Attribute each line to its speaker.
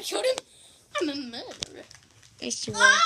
Speaker 1: I killed him. I'm a murderer.
Speaker 2: Yes, you are.
Speaker 1: Ah!